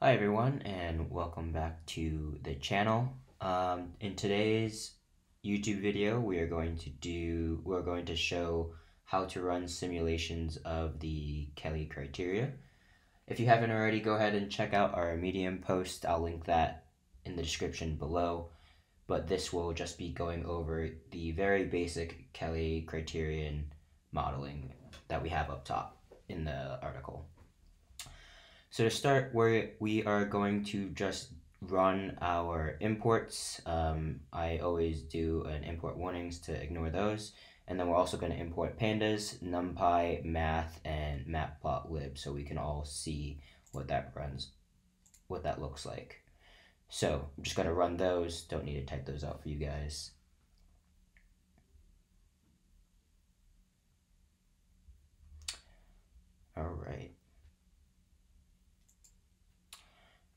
Hi everyone and welcome back to the channel. Um, in today's YouTube video we are going to do, we're going to show how to run simulations of the Kelly criteria. If you haven't already, go ahead and check out our Medium post. I'll link that in the description below. But this will just be going over the very basic Kelly criterion modeling that we have up top in the article. So to start, we we are going to just run our imports. Um, I always do an import warnings to ignore those. And then we're also going to import pandas, numpy, math, and matplotlib so we can all see what that runs, what that looks like. So I'm just going to run those. Don't need to type those out for you guys. All right.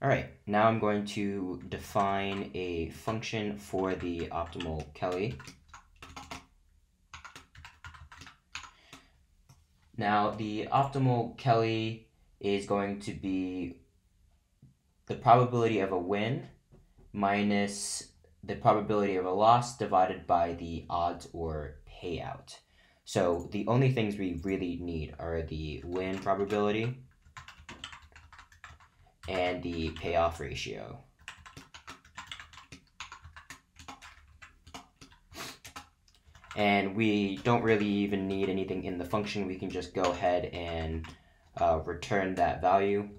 All right, now I'm going to define a function for the optimal Kelly. Now, the optimal Kelly is going to be the probability of a win minus the probability of a loss divided by the odds or payout. So the only things we really need are the win probability and the payoff ratio. And we don't really even need anything in the function. We can just go ahead and uh, return that value.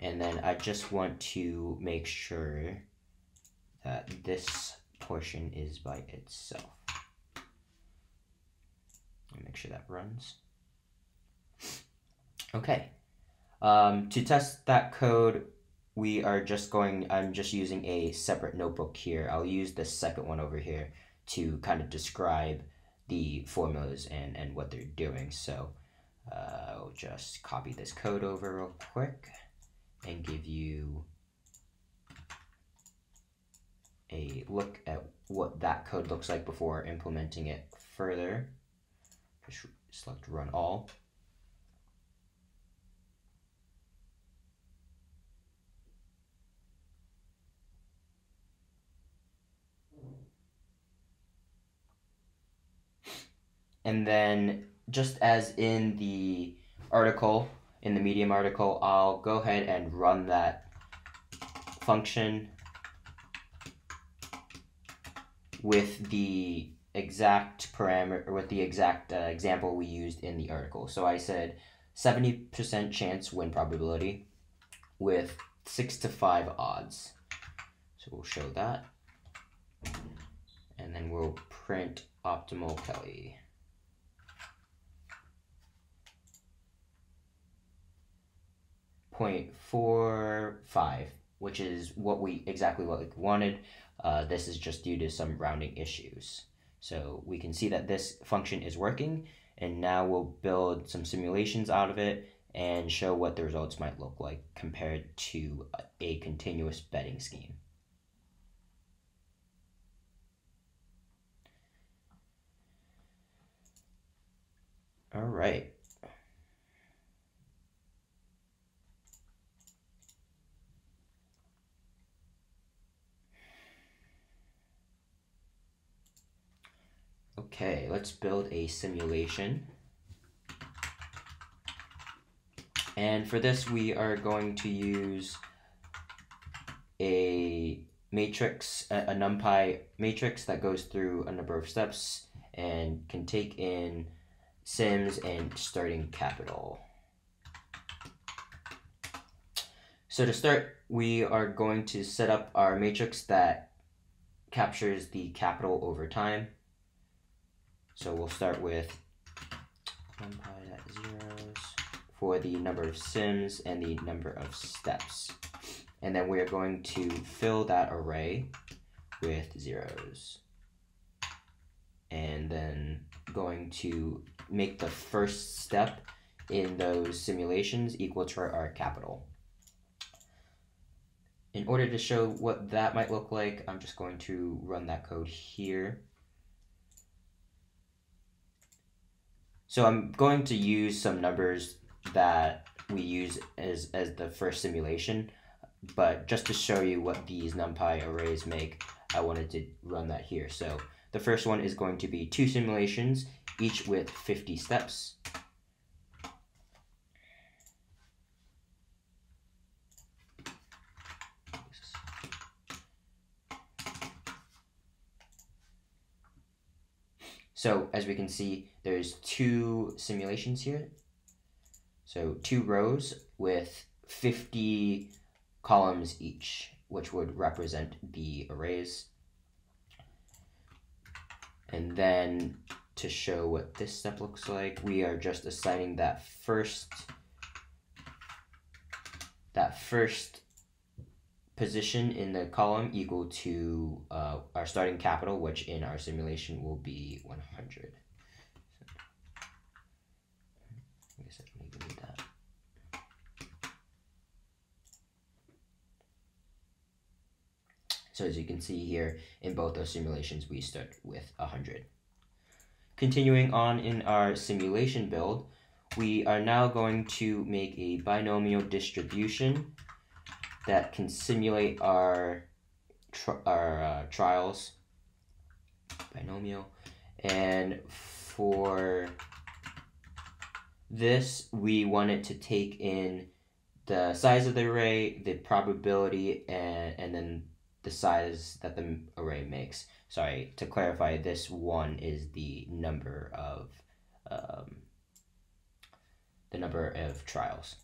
And then I just want to make sure that this portion is by itself. Make sure that runs. Okay. Um, to test that code, we are just going, I'm just using a separate notebook here. I'll use the second one over here to kind of describe the formulas and, and what they're doing. So uh, I'll just copy this code over real quick and give you a look at what that code looks like before implementing it further. Just select run all. And then just as in the article, in the Medium article, I'll go ahead and run that function with the exact parameter, with the exact uh, example we used in the article. So I said 70% chance win probability with 6 to 5 odds. So we'll show that. And then we'll print optimal Kelly. 0.45, which is what we exactly what we wanted. Uh, this is just due to some rounding issues. So we can see that this function is working, and now we'll build some simulations out of it and show what the results might look like compared to a continuous betting scheme. All right. Okay, let's build a simulation. And for this, we are going to use a matrix, a, NumPy matrix that goes through a number of steps and can take in sims and starting capital. So to start, we are going to set up our matrix that captures the capital over time. So we'll start with numpy zeros for the number of sims and the number of steps. And then we are going to fill that array with zeros. And then going to make the first step in those simulations equal to our capital. In order to show what that might look like, I'm just going to run that code here. So I'm going to use some numbers that we use as, as the first simulation, but just to show you what these NumPy arrays make, I wanted to run that here. So the first one is going to be two simulations, each with 50 steps. So as we can see, there's two simulations here. So two rows with 50 columns each, which would represent the arrays. And then to show what this step looks like, we are just assigning that first that first position in the column equal to uh, our starting capital, which in our simulation will be 100. I guess I need that. So as you can see here, in both those simulations, we start with 100. Continuing on in our simulation build, we are now going to make a binomial distribution that can simulate our our uh, trials binomial. And for this we want it to take in the size of the array the probability and, and then the size that the array makes. Sorry to clarify this one is the number of um, the number of trials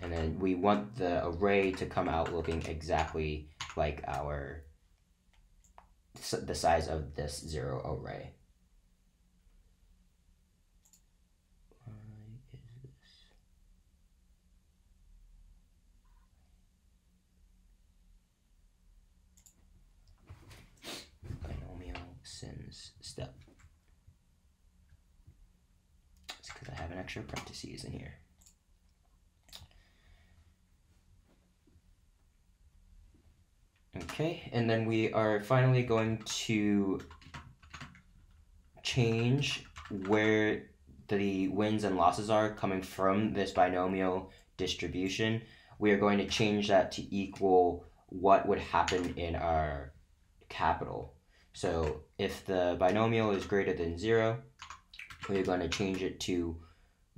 and then we want the array to come out looking exactly like our the size of this zero array. Why is this binomial sims step. It's because I have an extra parentheses in here. Okay, and then we are finally going to change where the wins and losses are coming from this binomial distribution. We are going to change that to equal what would happen in our capital. So if the binomial is greater than 0, we're going to change it to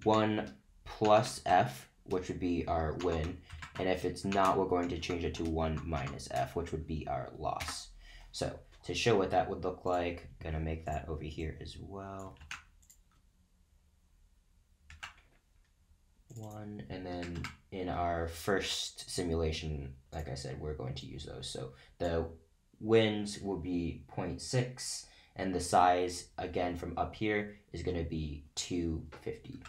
1 plus f, which would be our win, and if it's not, we're going to change it to 1 minus f, which would be our loss. So to show what that would look like, I'm going to make that over here as well. 1, and then in our first simulation, like I said, we're going to use those. So the wins will be 0.6, and the size, again, from up here is going to be 250.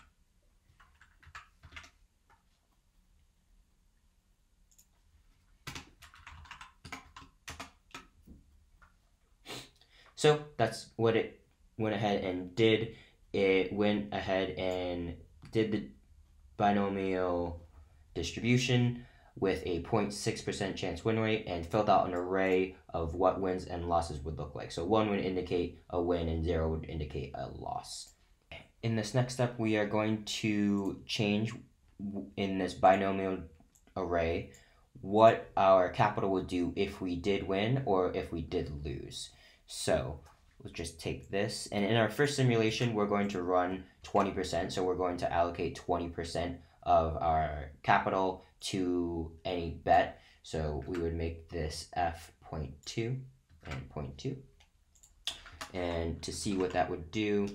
So that's what it went ahead and did. It went ahead and did the binomial distribution with a 0.6% chance win rate and filled out an array of what wins and losses would look like. So 1 would indicate a win and 0 would indicate a loss. In this next step, we are going to change in this binomial array what our capital would do if we did win or if we did lose. So let's just take this. And in our first simulation, we're going to run 20%. So we're going to allocate 20% of our capital to any bet. So we would make this f.2 and 0.2. And to see what that would do,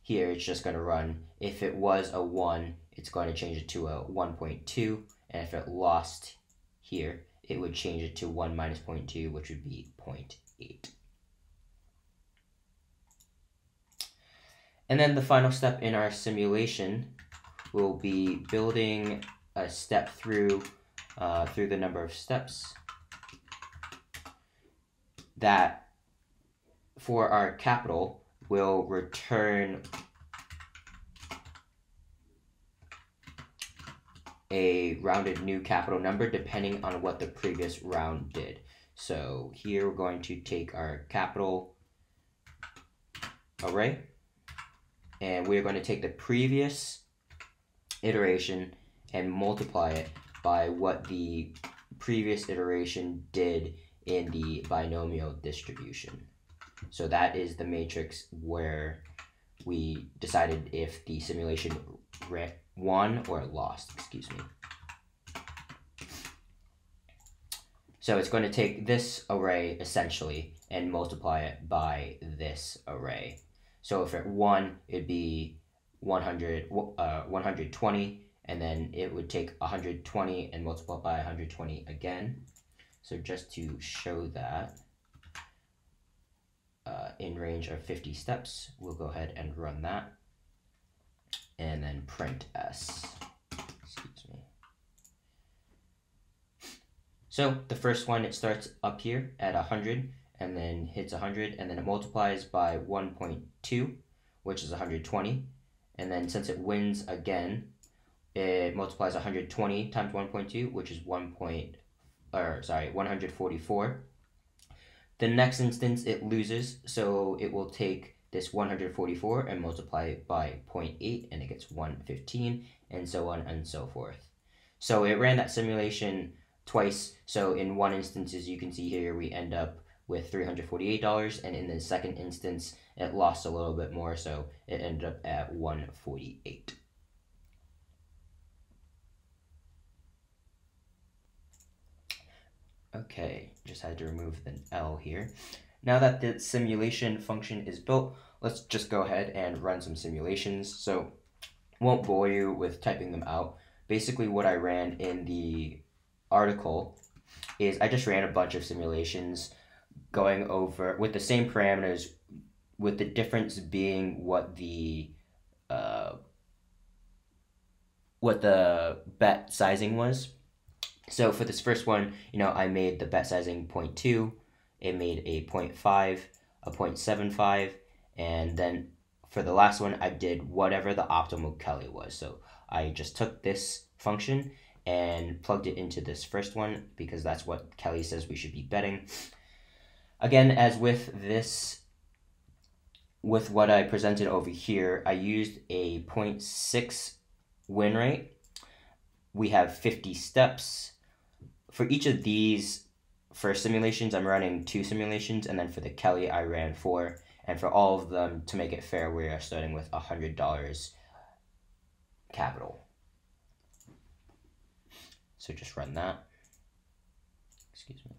here it's just going to run, if it was a 1, it's going to change it to a 1.2. And if it lost here, it would change it to 1 minus 0.2, which would be 0.8. And then the final step in our simulation will be building a step through uh, through the number of steps that for our capital, we'll return a rounded new capital number depending on what the previous round did. So here we're going to take our capital array and we're going to take the previous iteration and multiply it by what the previous iteration did in the binomial distribution. So that is the matrix where we decided if the simulation won or lost, excuse me. So it's going to take this array essentially and multiply it by this array. So if it won, it'd be 100, uh, 120, and then it would take 120 and multiply by 120 again. So just to show that uh, in range of 50 steps, we'll go ahead and run that and then print s. Excuse me. So the first one, it starts up here at 100 and then hits 100 and then it multiplies by 1.2, which is 120. And then since it wins again, it multiplies 120 times 1.2, which is 1. Point, or sorry, 144. The next instance it loses, so it will take this 144 and multiply it by 0.8 and it gets 115 and so on and so forth. So it ran that simulation twice. So in one instance, as you can see here, we end up with $348 and in the second instance, it lost a little bit more. So it ended up at 148. Okay, just had to remove the L here. Now that the simulation function is built, let's just go ahead and run some simulations. So won't bore you with typing them out. Basically what I ran in the article is I just ran a bunch of simulations going over with the same parameters with the difference being what the uh, what the bet sizing was. So for this first one, you know, I made the bet sizing 0.2, it made a 0.5, a 0.75, and then for the last one, I did whatever the optimal Kelly was. So I just took this function and plugged it into this first one because that's what Kelly says we should be betting. Again, as with this, with what I presented over here, I used a 0.6 win rate. We have 50 steps. For each of these, for simulations, I'm running two simulations, and then for the Kelly, I ran four. And for all of them, to make it fair, we are starting with $100 capital. So just run that. Excuse me.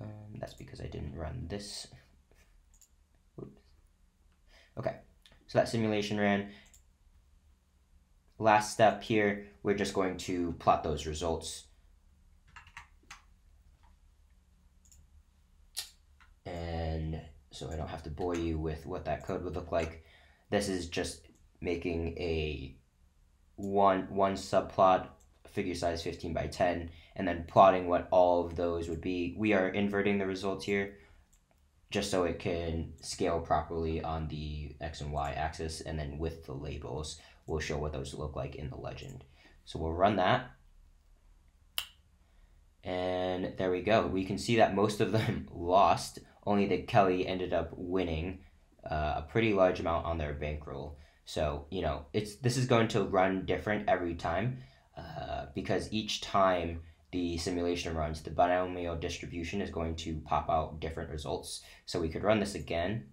Um, that's because I didn't run this. Oops. Okay, so that simulation ran. Last step here, we're just going to plot those results and so I don't have to bore you with what that code would look like. This is just making a one one subplot figure size 15 by 10 and then plotting what all of those would be. We are inverting the results here just so it can scale properly on the x and y axis and then with the labels we'll show what those look like in the legend. So we'll run that and there we go. We can see that most of them lost only that Kelly ended up winning uh, a pretty large amount on their bankroll. So you know, it's this is going to run different every time uh, because each time the simulation runs, the binomial distribution is going to pop out different results. So we could run this again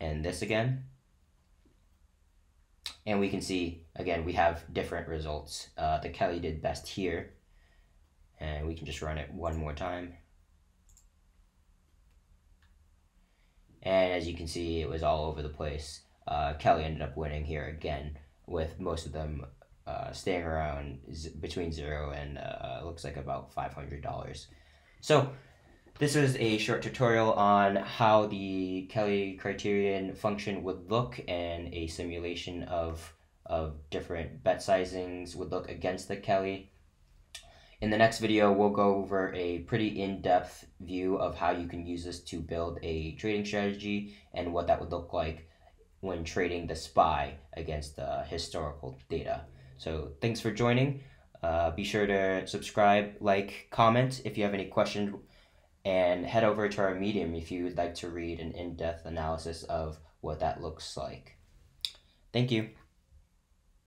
and this again. And we can see, again, we have different results. Uh, the Kelly did best here. And we can just run it one more time. And as you can see, it was all over the place. Uh, Kelly ended up winning here again, with most of them uh, staying around between zero and uh, looks like about $500. So, this is a short tutorial on how the Kelly criterion function would look and a simulation of, of different bet sizings would look against the Kelly. In the next video, we'll go over a pretty in-depth view of how you can use this to build a trading strategy and what that would look like when trading the SPY against the historical data. So thanks for joining. Uh, be sure to subscribe, like, comment if you have any questions, and head over to our Medium if you would like to read an in-depth analysis of what that looks like. Thank you.